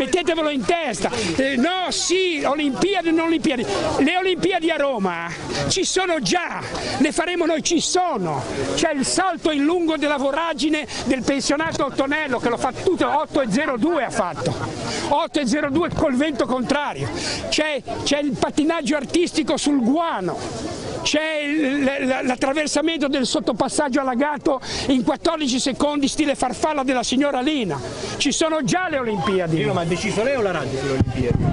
mettetevelo in testa. Eh, no, sì, Olimpiadi, non Olimpiadi. Le Olimpiadi a Roma ci sono già, le faremo noi, ci sono. C'è il salto in lungo della voragine del pensionato Ottonello che lo fa tutto, 8,02 ha fatto, 8,02 col vento contrario. C'è il pattinaggio artistico sul guano, c'è l'attraversamento del sottopassaggio allagato in 14 secondi stile farfalla della signora Lina, ci sono già le Olimpiadi. Ma ha deciso lei o la radio sulle Olimpiadi?